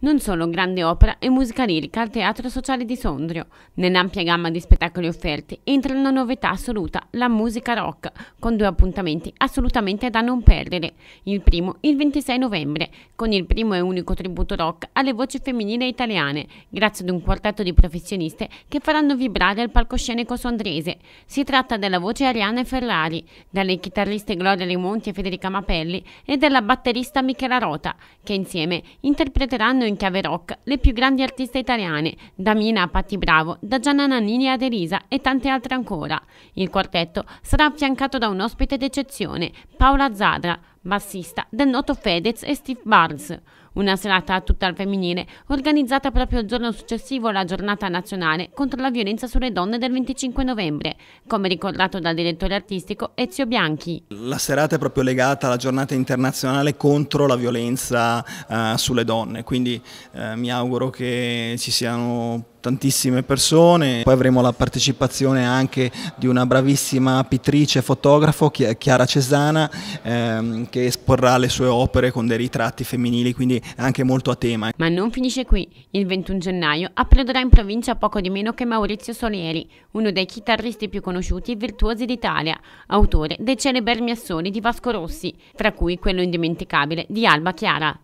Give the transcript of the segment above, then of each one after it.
Non solo grande opera e musica lirica al Teatro Sociale di Sondrio. Nell'ampia gamma di spettacoli offerti entra una novità assoluta, la musica rock, con due appuntamenti assolutamente da non perdere. Il primo il 26 novembre, con il primo e unico tributo rock alle voci femminili italiane, grazie ad un quartetto di professioniste che faranno vibrare il palcoscenico sondrese. Si tratta della voce Ariane Ferrari, dalle chitarriste Gloria Rimonti e Federica Mapelli e della batterista Michela Rota, che insieme interpreteranno in chiave rock le più grandi artiste italiane, da Mina a Patti Bravo, da Gianna Nannini ad Elisa e tante altre ancora. Il quartetto sarà affiancato da un ospite d'eccezione, Paola Zadra, bassista del noto Fedez e Steve Barnes. Una serata tutta al femminile, organizzata proprio il giorno successivo alla giornata nazionale contro la violenza sulle donne del 25 novembre, come ricordato dal direttore artistico Ezio Bianchi. La serata è proprio legata alla giornata internazionale contro la violenza uh, sulle donne, quindi uh, mi auguro che ci siano tantissime persone, poi avremo la partecipazione anche di una bravissima pittrice e fotografo, Chiara Cesana, ehm, che esporrà le sue opere con dei ritratti femminili, quindi anche molto a tema. Ma non finisce qui, il 21 gennaio approderà in provincia poco di meno che Maurizio Solieri, uno dei chitarristi più conosciuti e virtuosi d'Italia, autore dei celebermi assoli di Vasco Rossi, fra cui quello indimenticabile di Alba Chiara.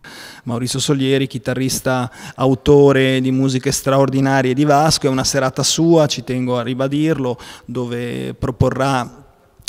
Maurizio Solieri, chitarrista, autore di musiche straordinarie, di Vasco, è una serata sua, ci tengo a ribadirlo, dove proporrà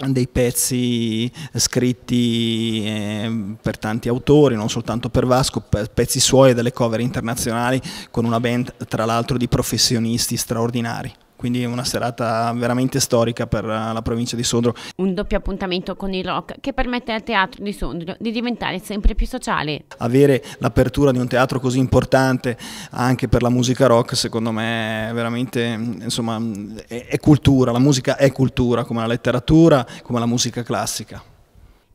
dei pezzi scritti eh, per tanti autori, non soltanto per Vasco, pezzi suoi e delle cover internazionali con una band tra l'altro di professionisti straordinari quindi una serata veramente storica per eh, la provincia di Sondrio. Un doppio appuntamento con il rock che permette al teatro di Sondrio di diventare sempre più sociale. Avere l'apertura di un teatro così importante anche per la musica rock secondo me è veramente insomma, è, è cultura, la musica è cultura come la letteratura, come la musica classica.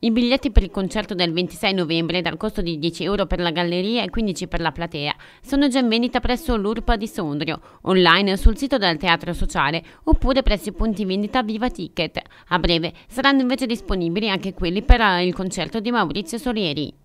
I biglietti per il concerto del 26 novembre, dal costo di 10 euro per la galleria e 15 per la platea, sono già in vendita presso l'URPA di Sondrio, online sul sito del Teatro Sociale oppure presso i punti vendita Viva Ticket. A breve saranno invece disponibili anche quelli per il concerto di Maurizio Solieri.